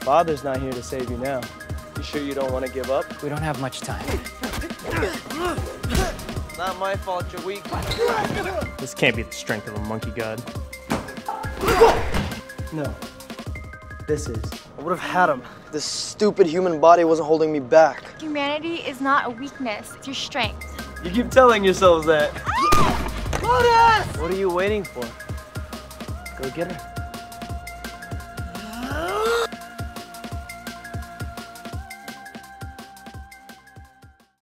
Father's not here to save you now. You sure you don't want to give up? We don't have much time. Not my fault you're weak. This can't be the strength of a monkey god. No, this is. I would have had him. This stupid human body wasn't holding me back. Humanity is not a weakness, it's your strength. You keep telling yourselves that. Lotus! What are you waiting for? Go get her.